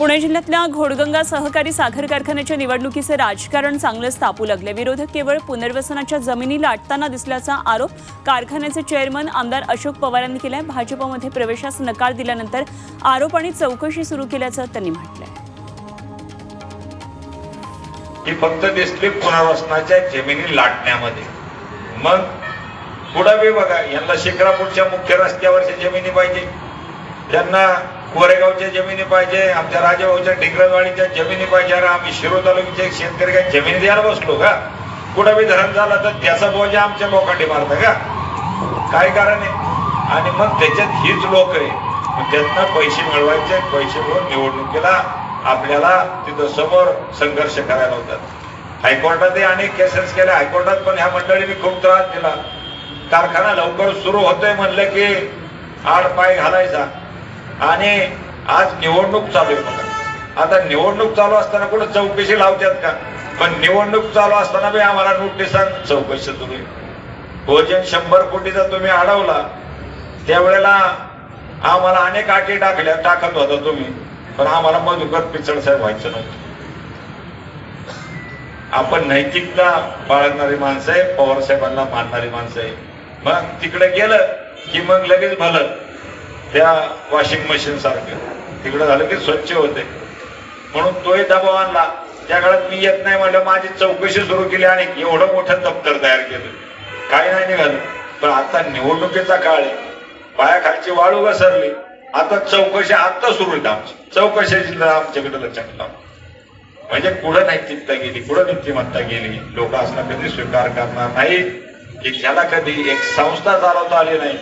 पुणे जिल्ह्यातल्या घोडगंगा सहकारी साखर कारखान्याच्या निवडणुकीचे राजकारण चांगलंच तापू लागले. विरोधक केवळ पुनर्वसनाच्या जमिनी लाटताना दिसल्याचा आरोप कारखान्याचे चेअरमन आमदार अशोक पवार यांनी केलाय. भाजपमध्ये प्रवेशास नकार दिल्यानंतर आरोप आणि चौकशी सुरू केल्याचं त्यांनी म्हटलंय. फक्त दिसली पुनर्वसनाच्या जमिनी लाटण्यामध्ये. मग पुढं बघा यांना शिक्रापूरच्या मुख्य रस्त्यावरच्या जमिनी पाहिजे. त्यांना कोरेगावच्या जमिनी पाहिजे आमच्या राजाभाऊच्या डिंगरजवाडीच्या जमिनी पाहिजे अरे आम्ही शिरो तालुक्याच्या शेतकरी काय जमिनी द्यायला बसलो का? कुठं बी धरण झालं तर त्याचा बोजा आमच्या लोकांनी मारता का? काय कारण आहे? आणि मग त्याच्यात हीच लोक आहे. त्यातनं पैसे मिळवायचे पैसे मिळवून निवडणुकीला आपल्याला तिथं समोर संघर्ष करायला होतात. हायकोर्टातही अनेक केसेस केल्या. हायकोर्टात पण ह्या मंडळीने खूप त्रास दिला. कारखाना लवकर सुरू होतोय म्हणलं की आड पाय घालायचा. आणि आज निवडणूक चालू आहे बघा. आता निवडणूक चालू असताना कुठं चौकशी लावतात का? पण निवडणूक चालू असताना बी आम्हाला नोटिसा चौकशी सुरू आहे. भोजन शंभर कोटीचा तुम्ही अडवला त्यावेळेला आम्हाला अनेक आटी टाकल्या टाकत होता तुम्ही. पण आम्हाला मधुकर पिचड साहेब व्हायचं नव्हतं. आपण नैतिकता बाळगणारी माणसं आहे पवार साहेबांना मानणारी माणसं आहे. मग तिकडे गेलं की मग लगेच भलं. त्या वॉशिंग मशीन सारखं. तिकडं झालं की स्वच्छ होते. म्हणून तोही दबाव आणला. त्या काळात मी येत नाही म्हटलं माझी चौकशी सुरू केली आणि एवढं मोठं दप्तर तयार केलं. काही नाही निघालं. पण आता निवडणुकीचा काळ आहे. पायाखालची वाळू घसरली. आता चौकशी आता सुरू आहेत आमची. चौकशीची आमच्याकडे लक्षात लावा म्हणजे कुठं नैतिकता गेली कुठं नीतिमत्ता गेली? लोक असला कधी स्वीकार करणार नाही की ज्याला कधी एक संस्था चालवता आली नाही.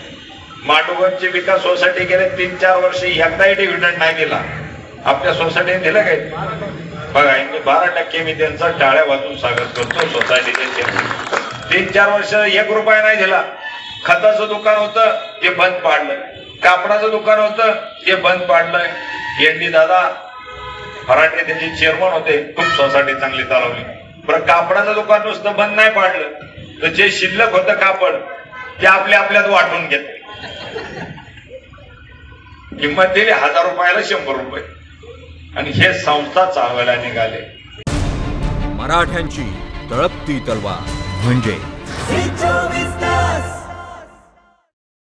मांडुगंजची विकास सोसायटी गेले तीन चार वर्ष एकदाही डिव्हिडंड नाही दिला. आपल्या सोसायटीने दिलं काय बघा मी बारा टक्के मी त्यांचा टाळ्या वाजून स्वागत करतो सोसायटीचे तीन चार वर्ष एक रुपया नाही दिला. खताचं दुकान होतं ते बंद पाडलं. कापडाचं दुकान होतं ते बंद पाडलं. एनडी दादा फराटे त्यांचे चेअरमन होते. खूप सोसायटी चांगली चालवली. बरं कापडाचं दुकान नुसतं बंद नाही पाडलं. तर जे शिल्लक होतं कापड ते आपल्या आपल्यात वाटून घेतले. किंमत दिली हजार रुपयाला शंभर रुपये. आणि हे संस्था चालवायला निघाले. मराठ्यांची तळपती तलवार. म्हणजे?